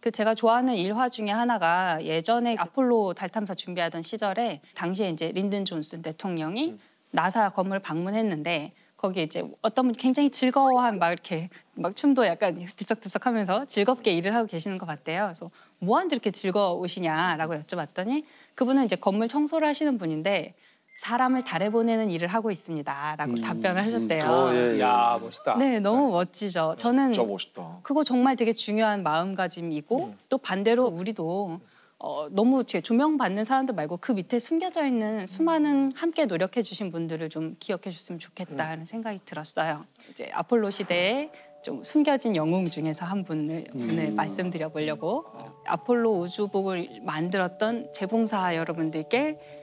그 제가 좋아하는 일화 중에 하나가 예전에 아폴로 달 탐사 준비하던 시절에 당시에 이제 린든 존슨 대통령이 나사 건물 방문했는데 거기 이제 어떤 분이 굉장히 즐거워한 막 이렇게 막 춤도 약간 들썩들썩하면서 즐겁게 일을 하고 계시는 것 같대요. 그래서 뭐하는데 이렇게 즐거우시냐라고 여쭤봤더니 그분은 이제 건물 청소를 하시는 분인데 사람을 달에 보내는 일을 하고 있습니다라고 답변을 하셨대요. 어, 예, 예. 야 멋있다. 네, 너무 멋지죠. 저는 진짜 멋있다. 그거 정말 되게 중요한 마음가짐이고 또 반대로 우리도 어, 너무 이렇게 조명받는 사람들 말고 그 밑에 숨겨져 있는 수많은 함께 노력해 주신 분들을 좀 기억해 줬으면 좋겠다는 생각이 들었어요. 이제 아폴로 시대에 좀 숨겨진 영웅 중에서 한 분을 오늘 말씀드려 보려고 아폴로 우주복을 만들었던 재봉사 여러분들께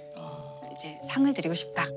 이제 상을 드리고 싶다.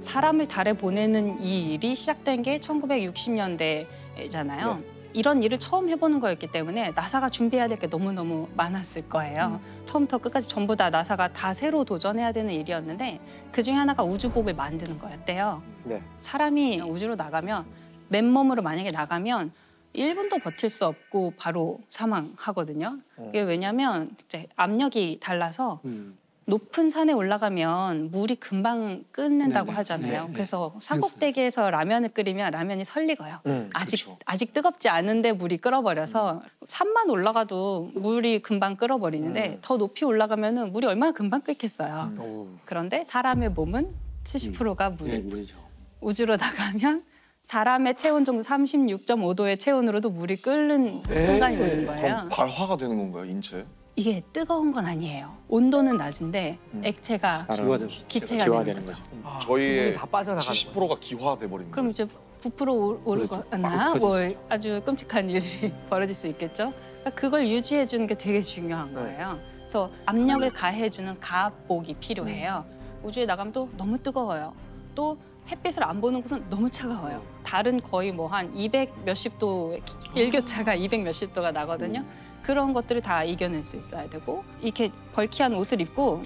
사람을 달에 보내는 이 일이 시작된 게 1960년대잖아요. 이런 일을 처음 해보는 거였기 때문에 나사가 준비해야 될 게 너무너무 많았을 거예요. 처음부터 끝까지 전부 다 나사가 다 새로 도전해야 되는 일이었는데 그 중에 하나가 우주복을 만드는 거였대요. 네. 사람이 우주로 나가면 맨몸으로 만약에 나가면 1분도 버틸 수 없고 바로 사망하거든요. 이게 왜냐면 이제 압력이 달라서 음. 높은 산에 올라가면 물이 금방 끓는다고 네네. 하잖아요. 네, 네. 그래서 산꼭대기에서 라면을 끓이면 라면이 설리고요. 음, 아직 그쵸. 아직 뜨겁지 않은데 물이 끓어버려서 산만 올라가도 물이 금방 끓어버리는데 더 높이 올라가면은 물이 얼마나 금방 끓겠어요. 오. 그런데 사람의 몸은 70%가 물. 예, 물이죠. 우주로 나가면 사람의 체온 정도 36.5도의 체온으로도 물이 끓는 순간이 오는 거예요. 그럼 발화가 되는 건가요, 인체? 이게 뜨거운 건 아니에요. 온도는 낮은데 음. 액체가 기화되는 기체가 기화되는 되는 거죠. 거죠. 아, 저희의 수분이 다 빠져나가는 70%가 기화돼 버리는 그럼 이제 부풀어 오- 오르거나 막뭐 아주 끔찍한 일들이 벌어질 수 있겠죠. 그러니까 그걸 유지해 주는 게 되게 중요한 네. 거예요. 그래서 압력을 가해 주는 가압복이 필요해요. 우주에 나가면 또 너무 뜨거워요. 또 햇빛을 안 보는 곳은 너무 차가워요. 달은 거의 뭐 한 200 몇십 도 일교차가 200 몇십 도가 나거든요. 그런 것들을 다 이겨낼 수 있어야 되고 이렇게 벌키한 옷을 입고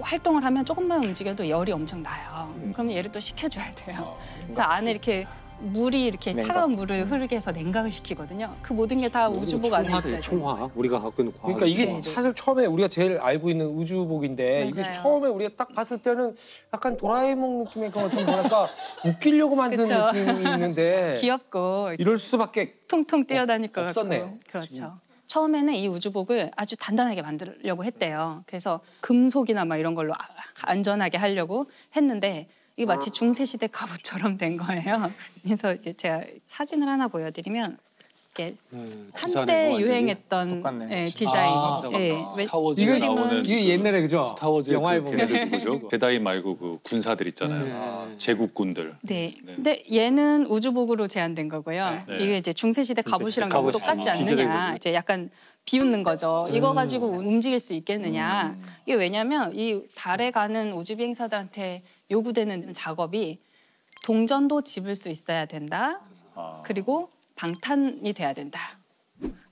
활동을 하면 조금만 움직여도 열이 엄청 나요. 그러면 얘를 또 식혀줘야 돼요. 그래서 안에 이렇게 물이 이렇게 냉각. 차가운 물을 흐르게 해서 냉각을 시키거든요. 그 모든 게 다 우주복 안에 돼요. 총화. 우리가 갖고 있는 과학. 그러니까 이게 네, 네. 사실 처음에 우리가 제일 알고 있는 우주복인데 이게 맞아요. 처음에 우리가 딱 봤을 때는 약간 도라에몽 느낌의 그 어떤 뭐랄까 웃기려고 만든 그쵸. 느낌이 있는데 귀엽고 이럴 수밖에 통통 뛰어다닐 것 없었네. 같고. 그렇죠. 처음에는 이 우주복을 아주 단단하게 만들려고 했대요. 그래서 금속이나 막 이런 걸로 아- 안전하게 하려고 했는데 이게 마치 중세시대 갑옷처럼 된 거예요. 그래서 이게 제가 사진을 하나 보여드리면 이게 음, 한때 완전히 유행했던 똑같네. 예, 디자인. 아, 예, 왜- 스타워즈에 이거 나오는 이게 옛날에 그죠? 스타워즈 영화에 그 보면 걔네들 누구죠? 제다이 말고 그 군사들 있잖아요. 네. 제국군들. 네. 네. 근데 얘는 우주복으로 제한된 거고요. 네. 이게 이제 중세시대 갑옷이랑 너무 갑옷이 똑같지 아니고. 않느냐. 이제 약간 비웃는 거죠. 이거 가지고 움직일 수 있겠느냐. 이게 왜냐면 이 달에 가는 우주 비행사들한테 요구되는 작업이 동전도 집을 수 있어야 된다. 아. 그리고 방탄이 돼야 된다.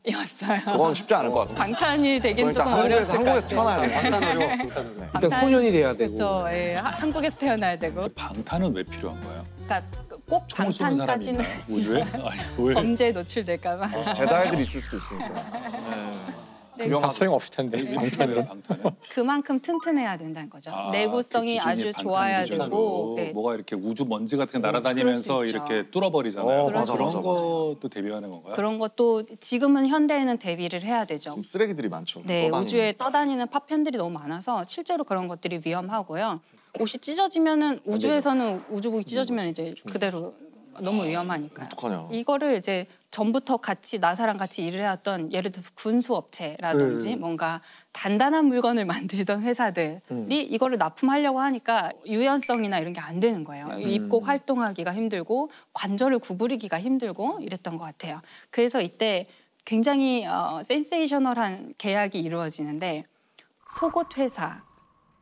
이었어요. 그건 쉽지 않을 것 같아요. 방탄이 되긴 일단 조금 한국에서 어려웠을 것 한국에서 같아요. 태어나야 돼. 방탄 어려워. 방탄 어려워. 일단 소년이 돼야 되고. 그렇죠. 예, 하- 한국에서 태어나야 되고. 방탄은 왜 필요한 거예요? 그러니까 꼭 방탄까지는? 우주에? 아니 왜? 범죄에 노출될까 봐. 제다애들이 있을 수도 있으니까. 네. 네. 위험하죠. 다 소용없을 텐데. 방탄이라 방탄. 그만큼 튼튼해야 된다는 거죠. 아, 내구성이 그 아주 좋아야 되고 네. 뭐가 이렇게 우주 먼지 같은 게 날아다니면서 수 있죠. 이렇게 뚫어버리잖아요. 어, 맞아, 그런 맞아, 맞아. 것도 대비하는 건가요? 그런 것도 지금은 현대에는 대비를 해야 되죠. 지금 쓰레기들이 많죠. 네, 떠다니는. 우주에 떠다니는 파편들이 너무 많아서 실제로 그런 것들이 위험하고요. 옷이 찢어지면은 우주에서는 우주복이 찢어지면 이제 그대로 너무 위험하니까요. 어떡하냐. 이거를 이제 전부터 같이 나사랑 같이 일을 해왔던 예를 들어서 군수업체라든지 뭔가 단단한 물건을 만들던 회사들이 이거를 납품하려고 하니까 유연성이나 이런 게 안 되는 거예요. 입고 활동하기가 힘들고 관절을 구부리기가 힘들고 이랬던 것 같아요. 그래서 이때 굉장히 어, 센세이셔널한 계약이 이루어지는데 속옷 회사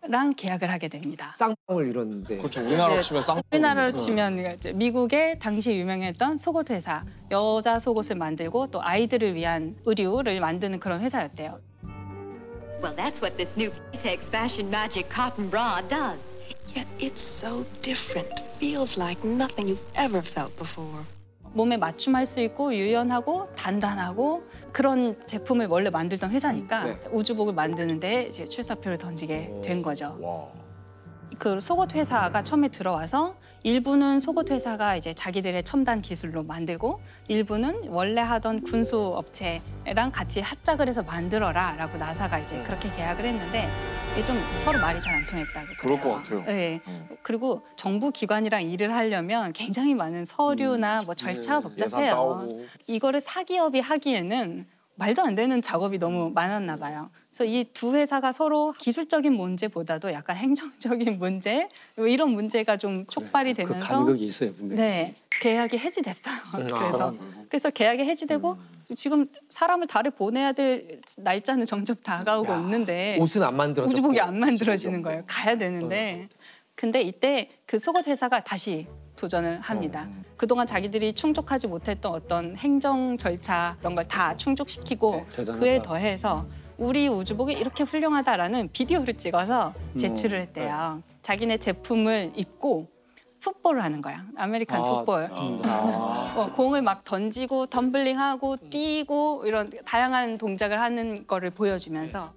랑 계약을 하게 됩니다. 쌍방울 이뤘는데. 그렇죠. 우리나라로 네, 치면 쌍. 우리나라로 치면 이제 미국의 당시 유명했던 속옷 회사 여자 속옷을 만들고 또 아이들을 위한 의류를 만드는 그런 회사였대요. Well, that's what this new Playtex Fashion Magic cotton bra does. Yet it's so different feels like nothing you've ever felt before. 몸에 맞춤할 수 있고 유연하고 단단하고 그런 제품을 원래 만들던 회사니까 네. 우주복을 만드는데 이제 출사표를 던지게 된 거죠. 와. 그 속옷 회사가 처음에 들어와서 일부는 속옷 회사가 이제 자기들의 첨단 기술로 만들고 일부는 원래 하던 군수 업체랑 같이 합작을 해서 만들어라라고 나사가 이제 그렇게 계약을 했는데 이게 좀 서로 말이 잘 안 통했다고 그럴. 것 같아요. 네. 음. 그리고 정부 기관이랑 일을 하려면 굉장히 많은 서류나 뭐 절차가 음. 예산 복잡해요. 이거를 사기업이 하기에는 말도 안 되는 작업이 너무 많았나 봐요. 그래서 이 두 회사가 서로 기술적인 문제보다도 약간 행정적인 문제 뭐 이런 문제가 좀 촉발이 그 되면서 간극이 있어요 분명히. 네 계약이 해지됐어요. 음, 그래서 아. 그래서 계약이 해지되고 지금 사람을 달에 보내야 될 날짜는 점점 다가오고 야, 있는데 옷은 안 만들어졌고 우주복이 안 만들어지는 거예요. 가야 되는데. 근데 이때 그 속옷 회사가 다시 도전을 합니다. 그동안 자기들이 충족하지 못했던 어떤 행정 절차 이런 걸 다 충족시키고 대단하다. 그에 더해서 우리 우주복이 이렇게 훌륭하다라는 비디오를 찍어서 제출을 했대요. 자기네 제품을 입고 풋볼을 하는 거야. American 아, football. 어, 공을 막 던지고 덤블링하고 뛰고 이런 다양한 동작을 하는 거를 보여주면서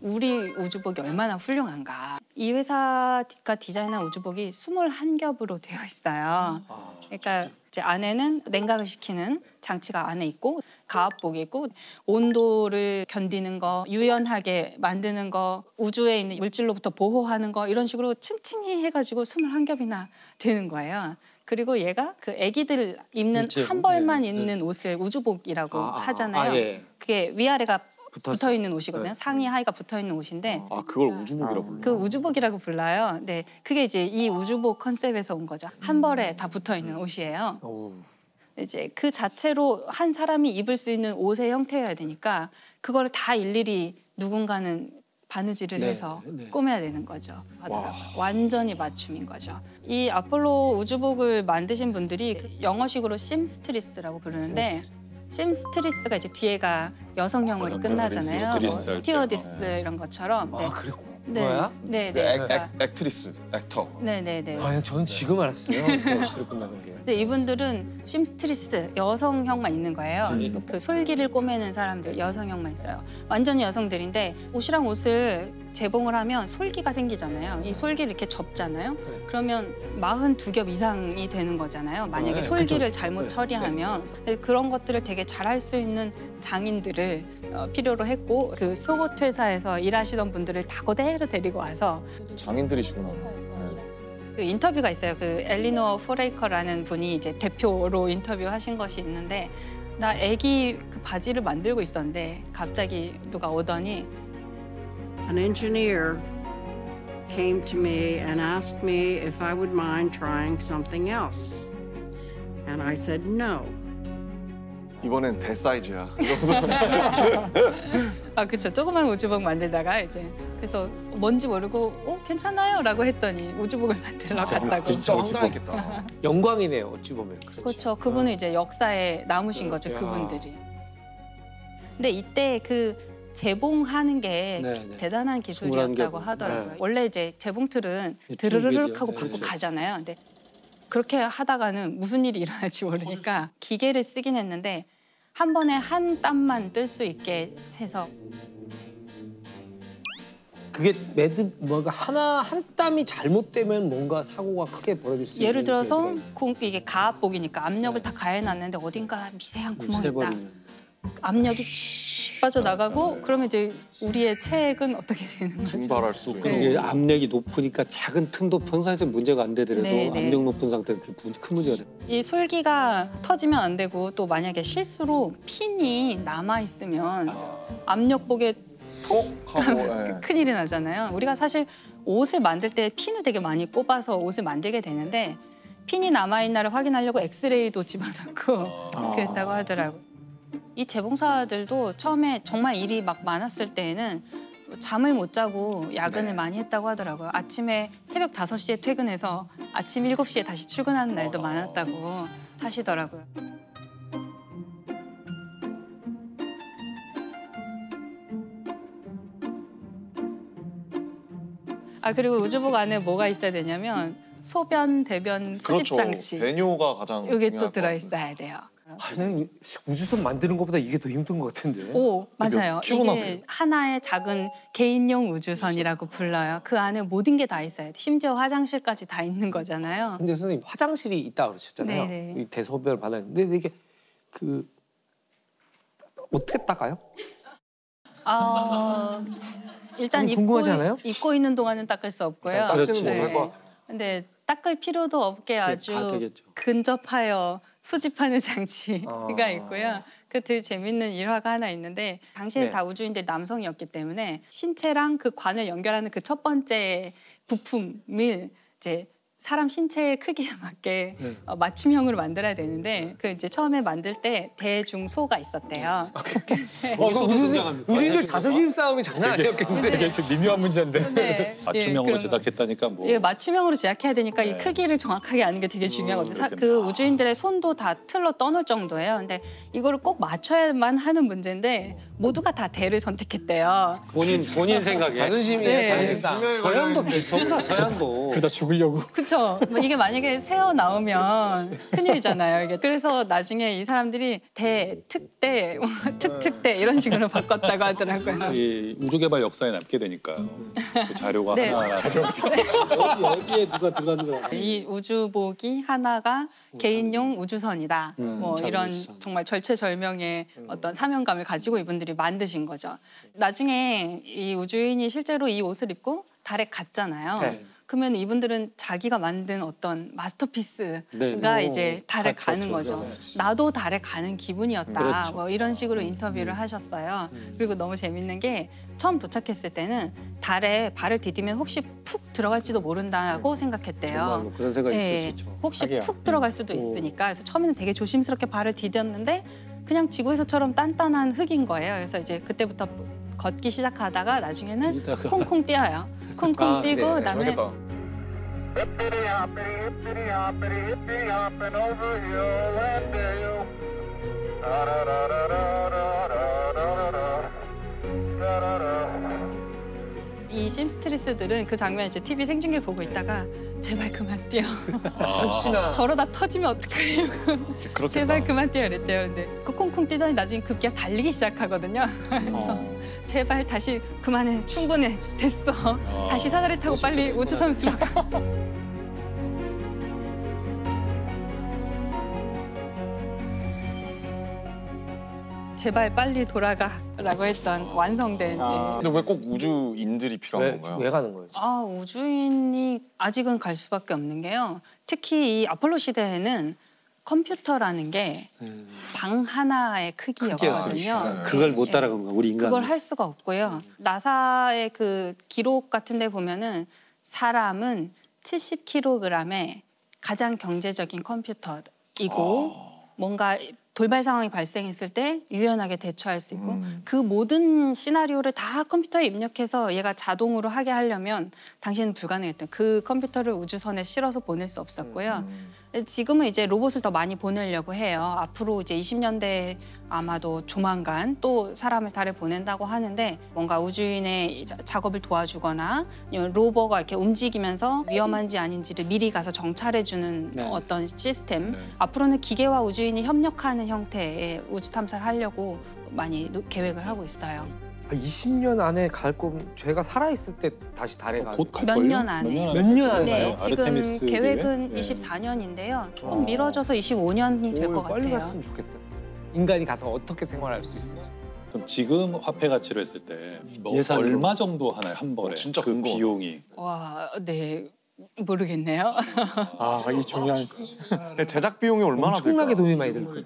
우리 우주복이 얼마나 훌륭한가. 이 회사가 디자인한 우주복이 21겹으로 되어 있어요. 그러니까 이제 안에는 냉각을 시키는 장치가 안에 있고 가압복이 있고 온도를 견디는 거, 유연하게 만드는 거, 우주에 있는 물질로부터 보호하는 거 이런 식으로 층층이 해가지고 21겹이나 되는 거예요. 그리고 얘가 그 아기들 입는? 한 벌만 네, 네. 있는 옷을 우주복이라고 아, 아, 하잖아요. 아, 예. 그게 위아래가 붙어 있는 옷이거든요. 네. 상의 하의가 붙어 있는 옷인데 아 그걸 우주복이라고 불러. 그 우주복이라고 불러요. 네, 그게 이제 이 우주복 컨셉에서 온 거죠. 한 벌에 다 붙어 있는 옷이에요. 어우. 이제 그 자체로 한 사람이 입을 수 있는 옷의 형태여야 되니까 그거를 다 일일이 누군가는 바느질을 네, 해서 네. 꾸며야 되는 거죠. 하더라고요. 완전히 맞춤인 거죠. 이 아폴로 우주복을 만드신 분들이 그 영어식으로 seamstress라고 부르는데 seamstress 가 이제 뒤에가 여성형으로 어, 끝나잖아요. 뭐 seamstress 할 때. 스튜어디스 이런 것처럼. 네. 아 그랬고 네. 뭐야? 네, 그 네. 액, 그러니까 액, actress, actor. 네, 네, 네. 아전 지금 알았어요 멋으로 끝나는 게. 근데 이분들은 seamstress 여성형만 있는 거예요. 음. 그 솔기를 꼬매는 사람들 여성형만 있어요. 완전히 여성들인데 옷이랑 옷을 재봉을 하면 솔기가 생기잖아요. 이 솔기를 이렇게 접잖아요. 그러면 42겹 이상이 되는 거잖아요. 만약에 네, 솔기를 그쵸. 잘못 네, 처리하면 근데 그런 것들을 되게 잘할 수 있는 장인들을 어, 필요로 했고 그 속옷 회사에서 일하시던 분들을 다 그대로 데리고 와서 장인들이시구나. 그 인터뷰가 있어요. 그 엘리노어 포레이커라는 분이 이제 대표로 인터뷰하신 것이 있는데 나 아기 그 바지를 만들고 있었는데 갑자기 누가 오더니 an engineer came to me and asked me if I would mind trying something else. And I said no. 이번엔 대사이즈야. 아 그쵸 조그만 우주복 만들다가 이제 그래서 뭔지 모르고 어 괜찮아요 라고 했더니 우주복을 만들러 갔다고. 진짜 황당했겠다. 영광이네요 어찌 보면 그렇죠. 그분은 이제 역사에 남으신 거죠. 야. 그분들이. 근데 이때 그 재봉하는 게 네, 네. 대단한 기술이었다고 21 개. 하더라고요. 네. 원래 이제 재봉틀은 네, 드르르륵 하고 네, 받고 그렇죠. 가잖아요. 근데 그렇게 하다가는 무슨 일이 일어날지 모르니까 기계를 쓰긴 했는데 한 번에 한 땀만 뜰 수 있게 해서. 그게 매듭 뭐가 하나 한 땀이 잘못되면 뭔가 사고가 크게 벌어질 수 예를 있는 들어서 계기가 공, 이게 가압복이니까 압력을 다 가해놨는데 어딘가 미세한 구멍이 있다. 압력이 쭉 빠져나가고 그러면 이제 우리의 체액은 어떻게 되는 거죠? 증발할 수도 있고. 이게 압력이 높으니까 작은 틈도 평소에도 문제가 안 되더라도 네, 네. 압력 높은 상태는 그게 문- 큰 문제가 돼. 이 솔기가 터지면 안 되고 또 만약에 실수로 핀이 남아 있으면 압력복에 톡 하고. 예. 큰일이 나잖아요. 우리가 사실 옷을 만들 때 핀을 되게 많이 꼽아서 옷을 만들게 되는데 핀이 남아 있나를 확인하려고 엑스레이도 집어넣고 그랬다고 하더라고요. 이 재봉사들도 처음에 정말 일이 막 많았을 때에는 잠을 못 자고 야근을 많이 했다고 하더라고요. 아침에 새벽 5시에 퇴근해서 아침 7시에 다시 출근하는 날도 많았다고 하시더라고요. 아 그리고 우주복 안에 뭐가 있어야 되냐면 소변, 대변 수집 그렇죠. 장치. 배뇨가 가장 이게 또것 들어. 있어야 돼요. 아, 그냥 우주선 만드는 것보다 이게 더 힘든 것 같은데. 오 맞아요. 이게? 하나의 작은 개인용 우주선이라고 불러요. 그 안에 모든 게 다 있어요. 심지어 화장실까지 다 있는 거잖아요. 근데 선생님 화장실이 있다 그러셨잖아요. 네네. 이 대소변 받아. 근데 이게 그 어떻게 닦아요? 어, 일단 아니, 입고? 입고 있는 동안은 닦을 수 없고요. 일단 닦지는 네. 못할 것 같아요. 근데 닦을 필요도 없게 다 아주. 근접하여 수집하는 장치가 아. 있고요. 그 되게 재밌는 일화가 하나 있는데 당시에 네. 다 우주인들이 남성이었기 때문에 신체랑 그 관을 연결하는 그 첫 번째 부품을 이제 사람 신체의 크기에 맞게 네. 어, 맞춤형으로 만들어야 되는데 그 이제 처음에 만들 때 대중소가 있었대요. 어, 이거 우주선, 우주인들 자존심 싸움이 장난 아니었겠는데. 되게 미묘한 문제인데. 네. 맞춤형으로 예. 제작했다니까 뭐. 예, 맞춤형으로 제작해야 되니까 이 네. 크기를 정확하게 아는 게 되게 중요하거든요. 사- 그렇겠네. 그 우주인들의 손도 다 틀로 떠놓을 정도예요. 근데 이거를 꼭 맞춰야만 하는 문제인데 모두가 다 대를 선택했대요. 본인 본인 생각에 자존심이에요, 네. 자존심 싸움. 서양도 비슷한가 서양도. 그러다 죽으려고. 그렇죠. 이게 만약에 새어 나오면 큰일이잖아요. 이게 그래서 나중에 이 사람들이 대, 특대, 뭐 특특대 이런 식으로 바꿨다고 하더라고요. 이 우주개발 역사에 남게 되니까 그 자료가 네. 하나 어디 어디에 누가 들어가는 거야? 이 우주복이 하나가 개인용 우주선이다. 뭐 자기 이런 우주선. 정말 절체절명의 어떤 사명감을 가지고 이분들이 만드신 거죠. 나중에 이 우주인이 실제로 이 옷을 입고 달에 갔잖아요. 네. 그러면 이분들은 자기가 만든 어떤 마스터피스가 네. 이제 달에 가는. 거죠. 나도 달에 가는 기분이었다. 그렇죠. 뭐 이런 식으로 인터뷰를 하셨어요. 그리고 너무 재밌는 게 처음 도착했을 때는 달에 발을 디디면 혹시 푹 들어갈지도 모른다고 생각했대요. 정말로 그런 생각이 있을 수 예, 있죠. 혹시 자기야. 푹 들어갈 수도 있으니까 그래서 처음에는 되게 조심스럽게 발을 디뎠는데 그냥 지구에서처럼 단단한 흙인 거예요. 그래서 이제 그때부터 걷기 시작하다가 나중에는. 콩콩 뛰어요. 쿵쿵 뛰고 아, 네. 네 그다음에 이 심스트리스들은 그 장면 이제 TV 생중계 보고 있다가 제발 그만 뛰어. 아. 혹시나 저러다 터지면 어떡해요. 제발 그만 뛰어 이랬대요. 근데 그 콩콩 뛰더니 나중에 그 급기야 달리기 시작하거든요. 어. 그래서 어. 제발 다시 그만해 충분해 됐어. 다시 사다리 타고 빨리 우주선 들어가. 제발 빨리 돌아가라고 했던 완성된. 예. 근데 왜 꼭 우주인들이 필요한 왜, 건가요? 왜 가는 거예요? 아 우주인이 아직은 갈 수밖에 없는 게요. 특히 이 아폴로 시대에는 컴퓨터라는 게 방 하나의 크기였거든요. 크기였어요. 그걸 네, 못 네. 따라간 거야 우리 인간. 그걸 할 수가 없고요. 나사의 그 기록 같은데 보면은 사람은 70kg의 가장 경제적인 컴퓨터이고 뭔가 돌발 상황이 발생했을 때 유연하게 대처할 수 있고 음. 그 모든 시나리오를 다 컴퓨터에 입력해서 얘가 자동으로 하게 하려면 당시에는 불가능했던 그 컴퓨터를 우주선에 실어서 보낼 수 없었고요. 지금은 이제 로봇을 더 많이 보내려고 해요. 앞으로 이제 20년대 아마도 조만간 또 사람을 달에 보낸다고 하는데 뭔가 우주인의 작업을 도와주거나 rover가 이렇게 움직이면서 위험한지 아닌지를 미리 가서 정찰해주는 네. 어떤 시스템. 네. 앞으로는 기계와 우주인이 협력하는 형태의 우주 탐사를 하려고 많이 노- 계획을 하고 있어요. 아, 20년 안에 갈 거면 제가 살아 있을 때 다시 달에 가. 곧몇 갈걸요? 년 안에. 몇 년 안에 네, 가요? 지금 아르테미스 계획은 계획? 네. 24년인데요. 조금 어. 미뤄져서 25년이 될 것 빨리 같아요. 갔으면 좋겠다. 인간이 가서 어떻게 생활할 수 있을지. 그럼 지금 화폐 가치로 했을 때 뭐 예산으로. 얼마 정도 하나요 한 번에? 어, 진짜 그 궁금하다. 비용이. 와, 네. 모르겠네요. 아, 이 중요한. 근데 제작 비용이 얼마나 엄청나게? 돈이 많이 들 거예요.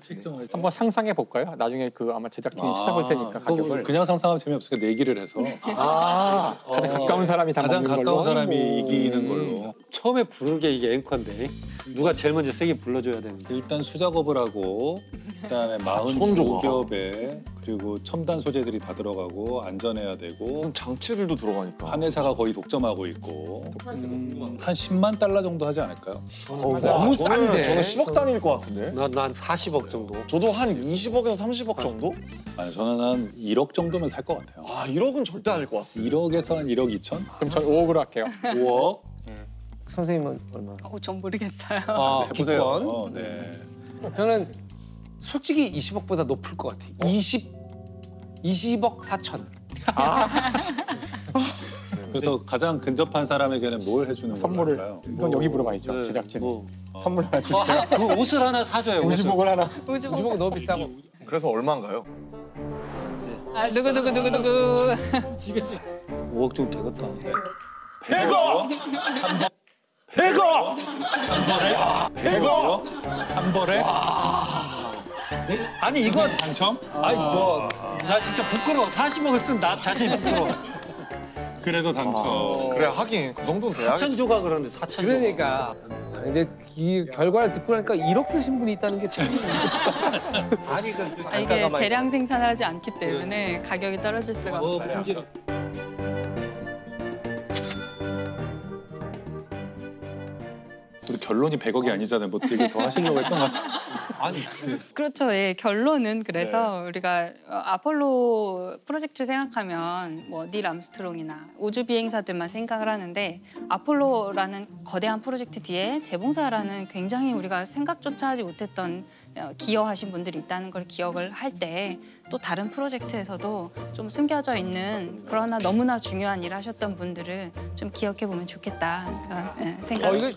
한번 상상해 볼까요? 나중에 그 아마 제작진이 찾아볼 테니까 가격을. 그냥 상상하면 재미없으니까 내기를 해서 아, 가장 어, 가까운 사람이 다 가장 먹는 가까운 걸로. 사람이 뭐. 이기는 걸로. 처음에 부르는 게 이게 앵커인데 누가 제일 먼저 세게 불러줘야 되는데. 일단 수작업을 하고 그다음에 사촌 조각. 42겹에 그리고 첨단 소재들이 다 들어가고 안전해야 되고 무슨 장치들도 들어가니까. 한 회사가 거의 독점하고 있고 음, 한 10만 달러 정도 하지 않을까요? 너무 저는, 싼데. 저는 10억 단위일 것 같은데. 난, 난 40억 정도. 저도 한 20억에서 30억 정도? 아니 저는 한 1억 정도면 살 것 같아요. 아 1억은 절대 아닐 것 같아. 1억에서 한 1억 2천? 그럼 전 5억으로 할게요. 5억. 선생님은 얼마? 어, 전 모르겠어요. 아, 해보세요. 기권. 어, 네. 저는 솔직히 20억보다 높을 것 같아. 20 20억 4천. 그래서 가장 근접한 사람에게는 뭘 해주는 선물을 걸까요? 이건 여기 물어봐야죠. 네, 제작진. 뭐. 선물 하나 주세요. 그 옷을 하나 사줘요. 50억을 하나. 우주 50억 너무 비싸고. 그래서 얼마인가요? 아, 누구 누구 누구 누구. 5억 정도 되겠다. 100억! 100억! 100억! 한 벌에 아니 이건 당첨? 아니 뭐 나 진짜 부끄러워. 40억을 쓴 나 자신이 부끄러워. 그래도 당첨. 그래 하긴 그 정도는 돼야겠지. 4천 조각 그러는데 4천 조각. 그러니까. 근데 이 결과를 듣고 나니까 1억 쓰신 분이 있다는 게 참. 아니 그 아, 이게 대량 생산을 하지 않기 때문에 가격이 떨어질 수가 어, 없어요. 우리 결론이 100억이 아니잖아요. 뭐 되게 더 하시려고 했던 것 같아요. 아니 그렇죠. 예, 결론은 그래서 우리가 어, 아폴로 프로젝트 생각하면 뭐 닐 암스트롱이나 우주 비행사들만 생각을 하는데 아폴로라는 거대한 프로젝트 뒤에 재봉사라는 굉장히 우리가 생각조차 하지 못했던 어, 기여하신 분들이 있다는 걸 기억을 할 때 또 다른 프로젝트에서도 좀 숨겨져 있는 그러나 너무나 중요한 일을 하셨던 분들을 좀 기억해 보면 좋겠다 그런 예, 어 생각. 이거